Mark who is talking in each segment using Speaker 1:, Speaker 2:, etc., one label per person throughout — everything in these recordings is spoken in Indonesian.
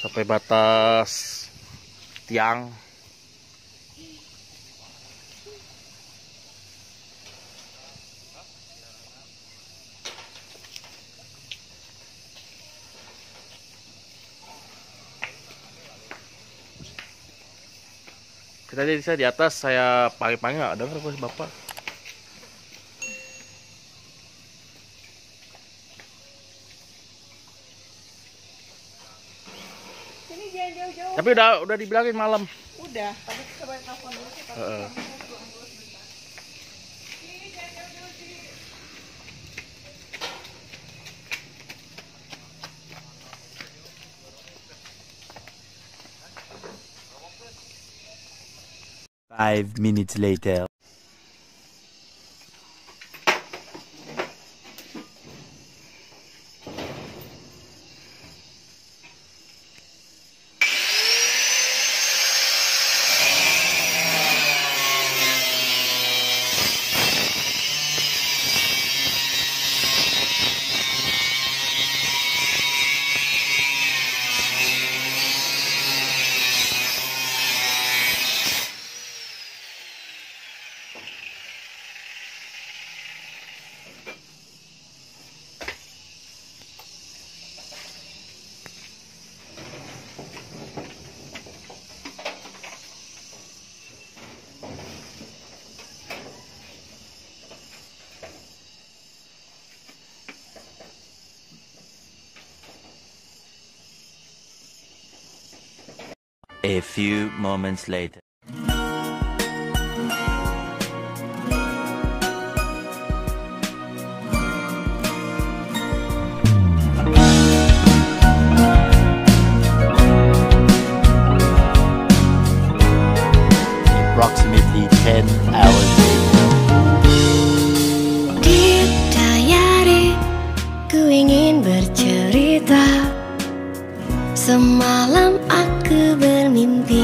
Speaker 1: sampai batas tiang. Kita saya di atas saya panggil-panggil nggak dengar bos bapak tapi udah udah dibilangin malam
Speaker 2: Udah, tapi coba telepon dulu kita.
Speaker 1: Heeh.
Speaker 3: Five minutes later. A few moments later. Approximately 10 hours.
Speaker 4: Di diary ku ingin bercerita Semalam aku bermimpi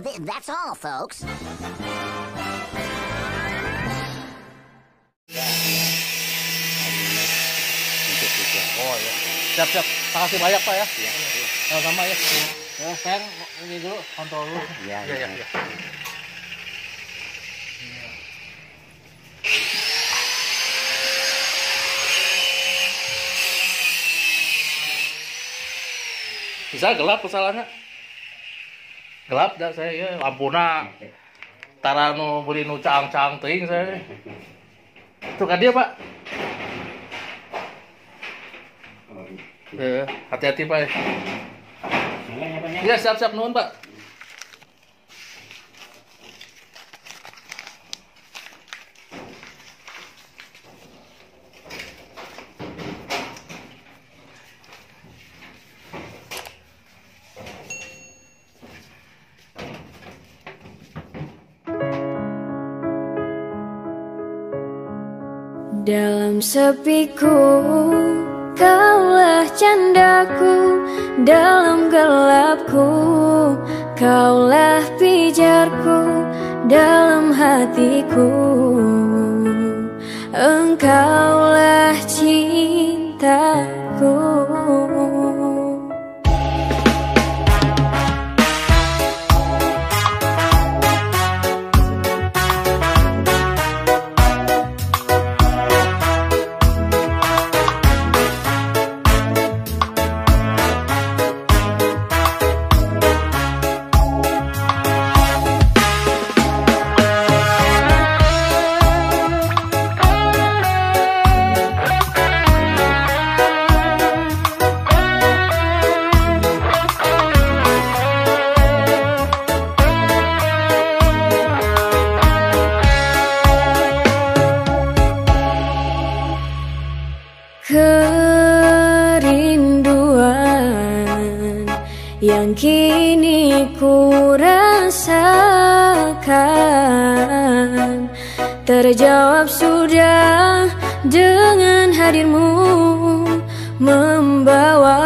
Speaker 5: that's all, folks.
Speaker 1: Oh ya. Siap siap. Makasih banyak Pak ya. Sama-sama ya. Ya, saya ini dulu kontrol dulu.
Speaker 3: Iya,
Speaker 1: Iya,
Speaker 3: iya.
Speaker 1: iya. Bisa gelap kesalahannya. Gelap dah saya ya lampuna tara nu beli nu caang-caang teuing saya. Itu kan dia, Pak. Eh, hati-hati Pak. Ya, siap-siap nuhun, Pak.
Speaker 6: Dalam sepiku Kaulah candaku. Dalam gelapku Kaulah pijarku. Dalam hatiku Engkaulah cintaku Terjawab sudah dengan hadirmu Membawa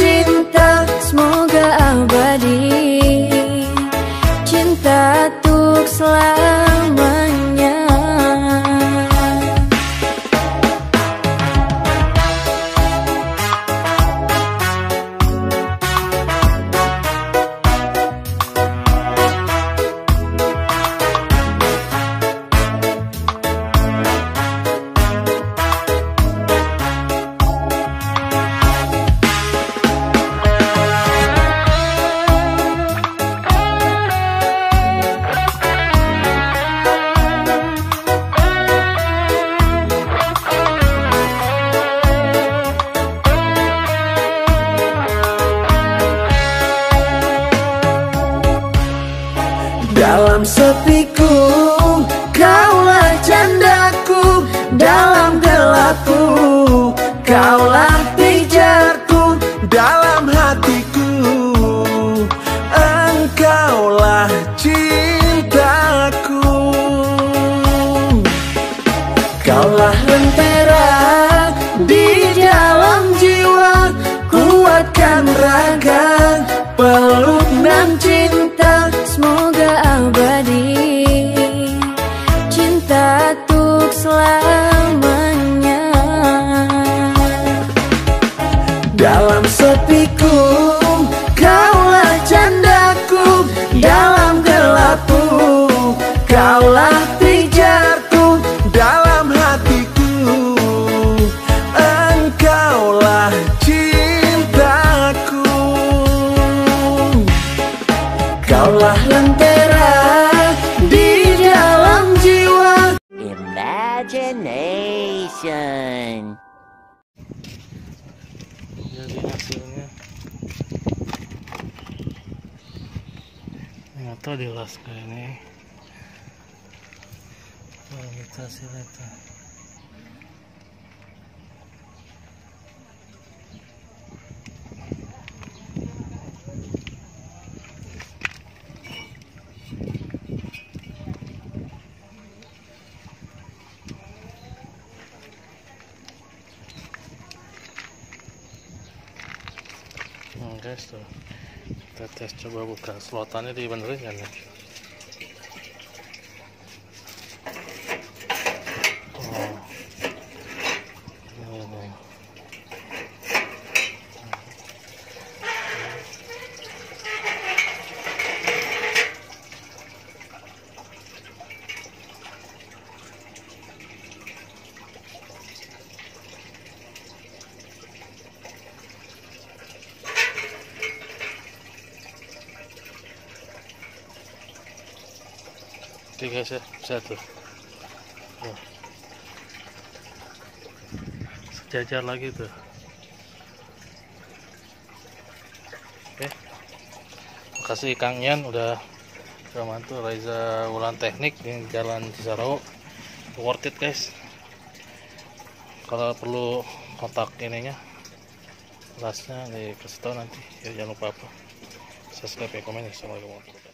Speaker 7: cinta
Speaker 6: Semoga abadi. Cinta tuk selamanya
Speaker 1: kayak ini kualitas itu guys tuh kita tes coba buka slotannya dibenerin kan ya oh ini nih Bisa tuh. Tuh. Sejajar lagi tuh. Oke. Makasih Kang Yan udah bantu Raiza Wulan Teknik di Jalan Cisarau. Worth it guys. Kalau perlu kontak ininya lasnya dikasih tahu nanti ya jangan lupa apa subscribe ya komen ya assalamualaikum warahmatullahi